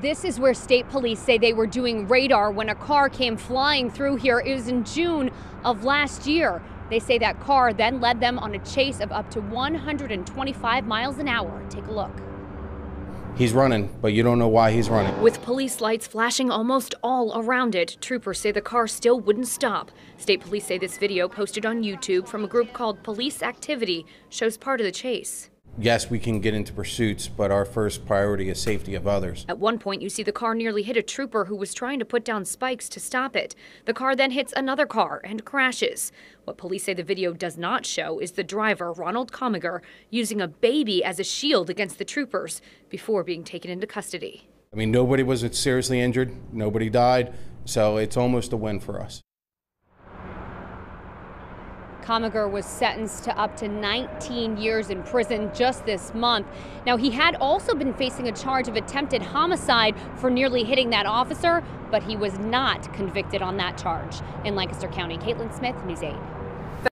This is where state police say they were doing radar when a car came flying through here. It was in June of last year. They say that car then led them on a chase of up to 125 miles an hour. Take a look. He's running, but you don't know why he's running. With police lights flashing almost all around it, troopers say the car still wouldn't stop. State police say this video posted on YouTube from a group called Police Activity shows part of the chase. Yes, we can get into pursuits, but our first priority is safety of others. At one point, you see the car nearly hit a trooper who was trying to put down spikes to stop it. The car then hits another car and crashes. What police say the video does not show is the driver, Ronald Commager, using a baby as a shield against the troopers before being taken into custody. I mean, nobody was seriously injured, nobody died, so it's almost a win for us. Commager was sentenced to up to 19 years in prison just this month. Now, he had also been facing a charge of attempted homicide for nearly hitting that officer, but he was not convicted on that charge. In Lancaster County, Caitlin Smith, News 8.